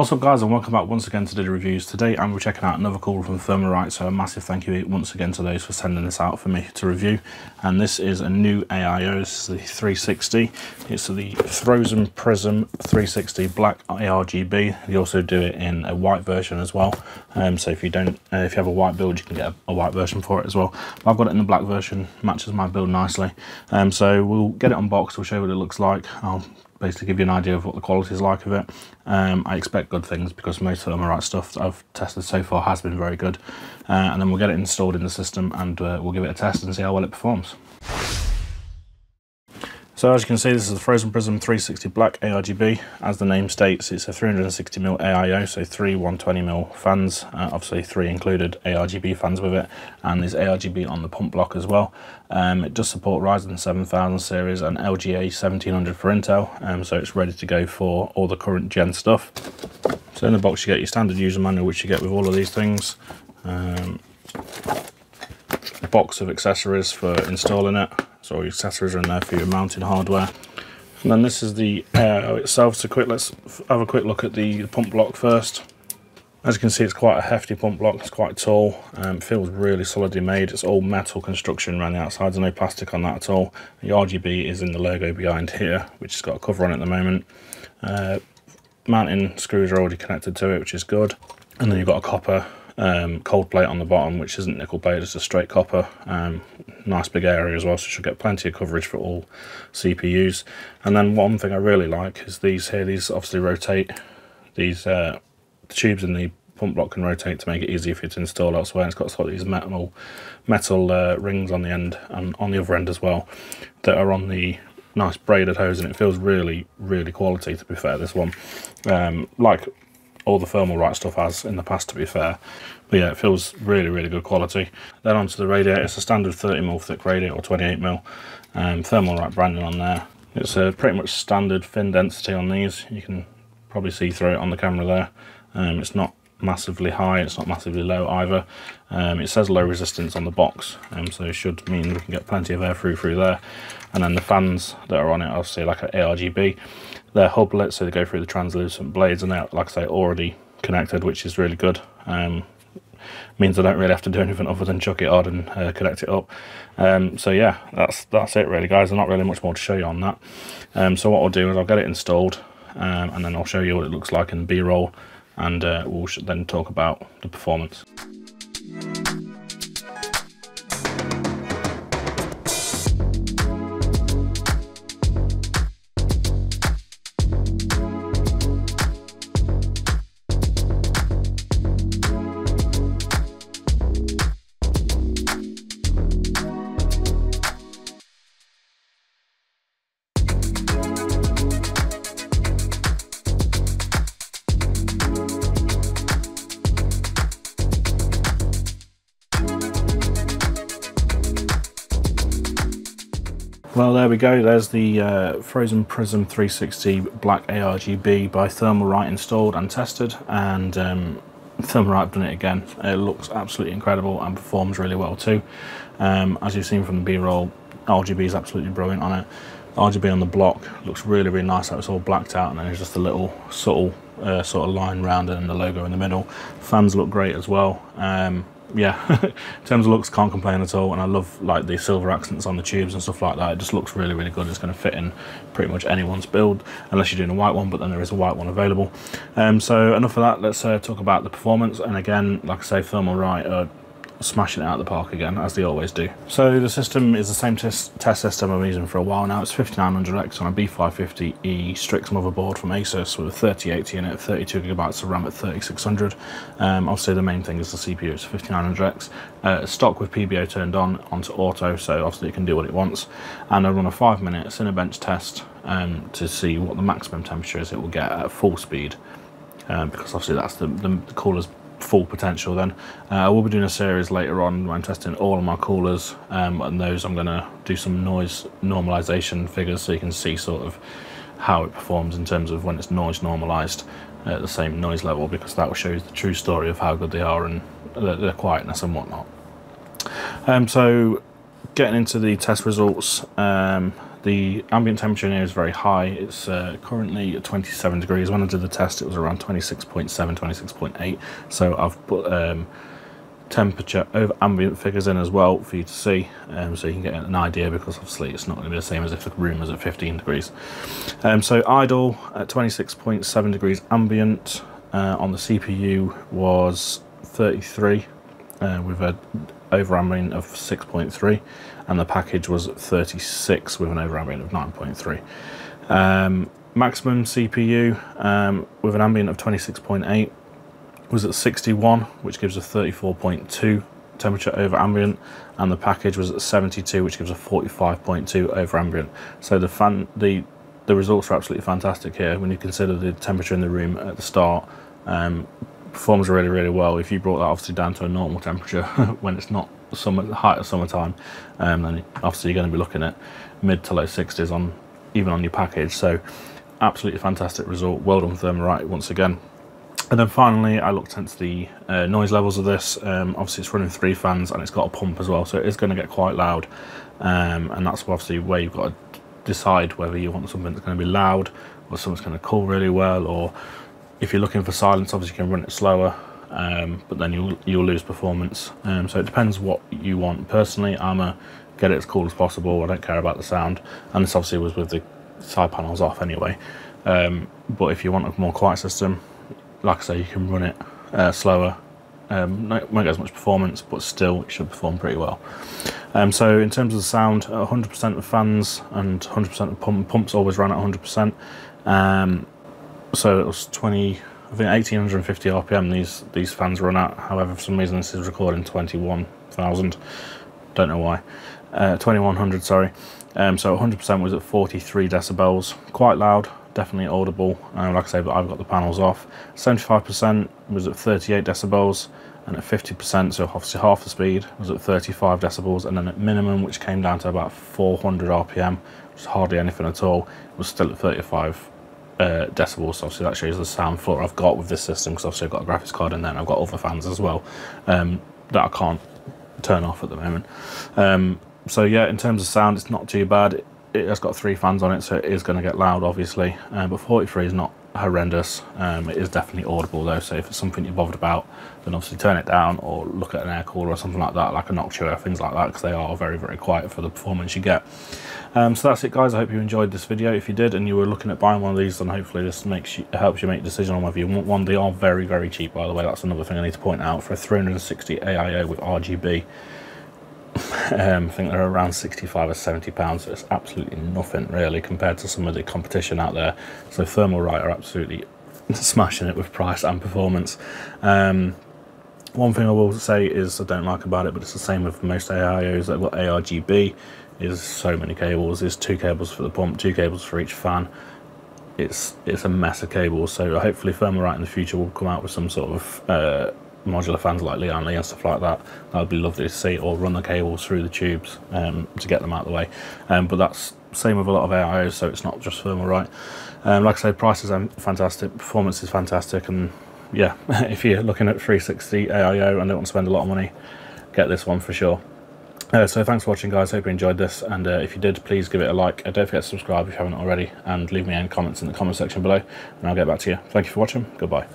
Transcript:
What's up guys and welcome back once again to the reviews. Today I'm checking out another call from Thermalright so a massive thank you once again to those for sending this out for me to review. And this is a new AIO, this is the 360. It's the Frozen Prism 360 Black ARGB. You also do it in a white version as well. Um, so if you don't, uh, if you have a white build you can get a, a, white version for it as well. But I've got it in the black version, matches my build nicely. Um, so we'll get it unboxed, we'll show you what it looks like. I'll basically give you an idea of what the quality is like of it. Um, I expect good things because most of the right stuff that I've tested so far has been very good. Uh, and then we'll get it installed in the system and uh, we'll give it a test and see how well it performs. So as you can see, this is the Frozen Prism 360 Black ARGB. As the name states, it's a 360mm AIO, so three 120mm fans, uh, obviously three included ARGB fans with it, and there's ARGB on the pump block as well. Um, it does support Ryzen 7000 series and LGA 1700 for Intel, um, so it's ready to go for all the current gen stuff. So in the box you get your standard user manual, which you get with all of these things. Um, box of accessories for installing it so your accessories are in there for your mounting hardware. And then this is the AIO itself. So quick, let's have a quick look at the pump block first. As you can see, it's quite a hefty pump block. It's quite tall. Um, feels really solidly made. It's all metal construction around the outside. There's no plastic on that at all. The RGB is in the logo behind here, which has got a cover on at the moment. Uh, mounting screws are already connected to it, which is good. And then you've got a copper um, cold plate on the bottom, which isn't nickel plate, it's a straight copper. Um, nice big area as well, so you should get plenty of coverage for all CPUs. And then one thing I really like is these here, these obviously rotate. These uh, the tubes in the pump block can rotate to make it easier for you to install elsewhere. And It's got sort of these metal metal uh, rings on the end and on the other end as well that are on the nice braided hose and it feels really really quality to be fair this one um, like all the Thermalright stuff has in the past to be fair. But yeah it feels really really good quality. Then onto the radiator. It's a standard 30mm thick radiator or 28mm um, Thermalright branding on there. It's a pretty much standard fin density on these. You can probably see through it on the camera there. Um, it's not massively high it's not massively low either um, it says low resistance on the box um, so it should mean we can get plenty of air through through there and then the fans that are on it obviously like an ARGB they're hubless, so they go through the translucent blades, and they're, like I say, already connected, which is really good. Um, means I don't really have to do anything other than chuck it on and uh, connect it up. Um, so yeah, that's that's it really, guys. There's not really much more to show you on that. Um, so what I'll do is I'll get it installed, um, and then I'll show you what it looks like in B-roll, and uh, we'll then talk about the performance. Well, there we go. There's the uh, Frozen Prism 360 Black ARGB by Thermalright installed and tested, and um, Thermalright have done it again. It looks absolutely incredible and performs really well too. Um, as you've seen from the B-roll, RGB is absolutely brilliant on it. RGB on the block looks really, really nice. It's all blacked out, and then there's just a little subtle uh, sort of line around it and the logo in the middle. Fans look great as well. Um, yeah, in terms of looks, can't complain at all. And I love like the silver accents on the tubes and stuff like that. It just looks really, really good. It's going to fit in pretty much anyone's build, unless you're doing a white one, but then there is a white one available. Um, so enough of that. Let's uh, talk about the performance. And again, like I say, Thermalright uh, smashing it out of the park again, as they always do. So the system is the same test, test system I'm using for a while now. It's 5900X on a B550E Strix motherboard from Asus with a 3080 in it, 32 gigabytes of RAM at 3600. Um, obviously the main thing is the CPU, it's 5900X. Uh, stock with PBO turned on onto auto, so obviously it can do what it wants. And I run a five minute Cinebench test um, to see what the maximum temperature is it will get at full speed. Um, because obviously that's the, the, the cooler's full potential then. Uh, I will be doing a series later on where I'm testing all of my coolers um, and those I'm going to do some noise normalization figures so you can see sort of how it performs in terms of when it's noise normalized at the same noise level because that will show you the true story of how good they are and their quietness and whatnot. Um, so getting into the test results, um, The ambient temperature in here is very high. It's uh, currently at 27 degrees. When I did the test, it was around 26.7, 26.8. So I've put um, temperature over ambient figures in as well for you to see, um, so you can get an idea because obviously it's not going to be the same as if the room was at 15 degrees. Um, so idle at 26.7 degrees ambient uh, on the CPU was 33 uh, with a over ambient of 6.3 and the package was 36 with an over ambient of 9.3. Um, maximum CPU um, with an ambient of 26.8 was at 61 which gives a 34.2 temperature over ambient and the package was at 72 which gives a 45.2 over ambient so the fan the the results are absolutely fantastic here when you consider the temperature in the room at the start um, performs really really well. If you brought that obviously down to a normal temperature when it's not summer the height of summertime um, then obviously you're going to be looking at mid to low 60s on even on your package. So absolutely fantastic result. Well done Thermalright once again. And then finally I looked into the uh, noise levels of this. Um, obviously it's running three fans and it's got a pump as well so it is going to get quite loud. Um, and that's obviously where you've got to decide whether you want something that's going to be loud or something's going to cool really well or if you're looking for silence obviously you can run it slower um, but then you'll you'll lose performance. Um, so it depends what you want. Personally, I'm a get it as cool as possible. I don't care about the sound, and this obviously was with the side panels off anyway. Um, but if you want a more quiet system, like I say, you can run it uh, slower. Um, won't get as much performance, but still it should perform pretty well. Um, so in terms of the sound, 100% of fans and 100% of pump, pumps always ran at 100%. Um, so it was 20 I think 1850 RPM these these fans run at. However, for some reason this is recording 21,000. Don't know why. Uh, 2100, sorry. Um, so 100% was at 43 decibels. Quite loud, definitely audible. Um, like I say, but I've got the panels off. 75% was at 38 decibels, and at 50%, so obviously half the speed, was at 35 decibels, and then at minimum, which came down to about 400 RPM, which is hardly anything at all, was still at 35 uh, decibels. So obviously that shows the sound floor I've got with this system because obviously I've got a graphics card and I've got other fans as well um, that I can't turn off at the moment. Um, so yeah, in terms of sound, it's not too bad. It, it has got three fans on it, so it is going to get loud, obviously. Uh, but 43 is not horrendous. Um, it is definitely audible though, so if it's something you're bothered about, then obviously turn it down or look at an air cooler or something like that, like a Noctua, things like that, because they are very, very quiet for the performance you get. Um, so that's it guys, I hope you enjoyed this video. If you did and you were looking at buying one of these, then hopefully this makes you, helps you make a decision on whether you want one. They are very, very cheap by the way, that's another thing I need to point out. For a 360 AIO with RGB, um, I think they're around 65 or 70 pounds, so it's absolutely nothing really compared to some of the competition out there. So Thermalright are absolutely smashing it with price and performance. Um, one thing I will say is I don't like about it, but it's the same with most AIOs. They've got ARGB, is so many cables. There's two cables for the pump, two cables for each fan. It's it's a mess of cables. So hopefully Thermalright in the future will come out with some sort of uh, modular fans like Lian Li and stuff like that. That would be lovely to see, or run the cables through the tubes um, to get them out of the way. Um, but that's same with a lot of AIOs, so it's not just Thermalright. Um, like I said, prices are fantastic, performance is fantastic, and yeah, if you're looking at 360 AIO and don't want to spend a lot of money, get this one for sure. Uh, so thanks for watching guys, hope you enjoyed this, and uh, if you did, please give it a like, uh, don't forget to subscribe if you haven't already, and leave me any comments in the comment section below, and I'll get back to you. Thank you for watching, goodbye.